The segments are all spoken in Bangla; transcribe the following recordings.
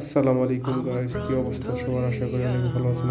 আসসালামু আলাইকুম গাইস কি অবস্থা? সবার আশা করি অনেক ভালো আছেন।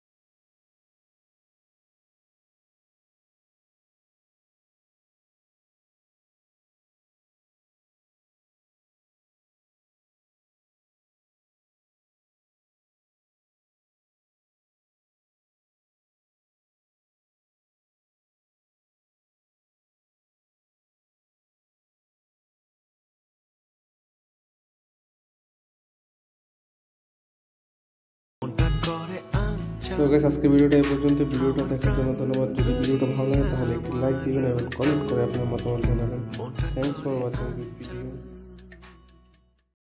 তো গাইস আজকে ভিডিওটা এই পর্যন্ত ভিডিওটা দেখার জন্য ধন্যবাদ। যদি ভিডিওটা ভালো লাগে, তাহলে একটি লাইক দিবেন এবং কমেন্ট করে আপনার মতামত জানাবেন। Thanks for watching this video